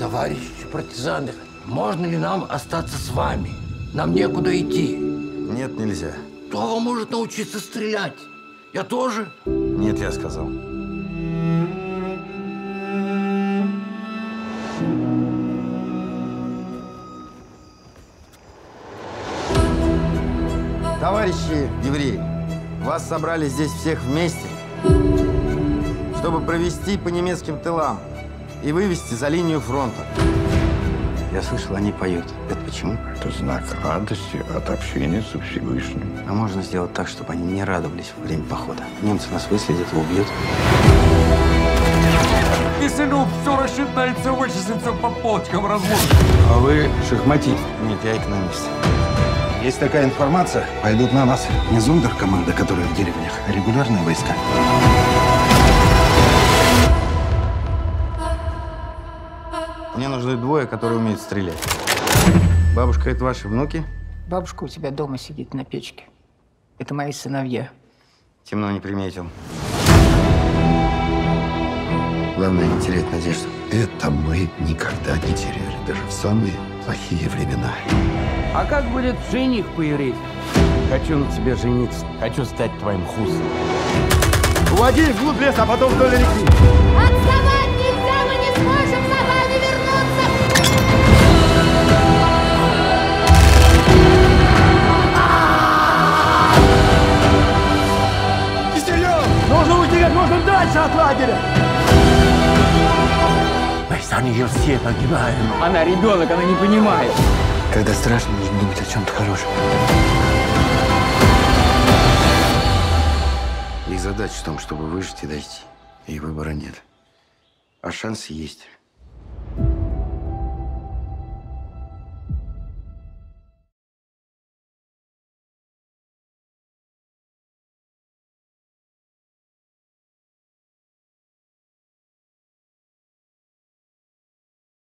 Товарищи партизаны, можно ли нам остаться с вами? Нам некуда идти. Нет, нельзя. Кто вам может научиться стрелять? Я тоже? Нет, я сказал. Товарищи евреи, вас собрали здесь всех вместе, чтобы провести по немецким тылам и вывести за линию фронта. Я слышал, они поют. Это почему? Это знак радости от общения со Всевышним. А можно сделать так, чтобы они не радовались во время похода. Немцы нас выследят и убьют. Если Люб все рассчитается, вычислится по полочкам развод. А вы шахматист? Нет, я экономист. Есть такая информация, пойдут на нас не зундеркоманда, которая в деревнях, а регулярные войска. Мне нужны двое, которые умеют стрелять. Бабушка, это ваши внуки? Бабушка у тебя дома сидит на печке. Это мои сыновья. Темно не приметил. Главное, не терять надежду. Это мы никогда не теряли, даже в самые плохие времена. А как будет жених по-еврейски? Хочу на тебе жениться. Хочу стать твоим хусом. Уводи их вглубь леса, а потом вдоль реки. Как можно дальше от лагеря. Мы за нее все погибаем. Она ребенок, она не понимает. Когда страшно, нужно думать о чем-то хорошем. Их задача в том, чтобы выжить и дойти. И выбора нет. А шанс есть.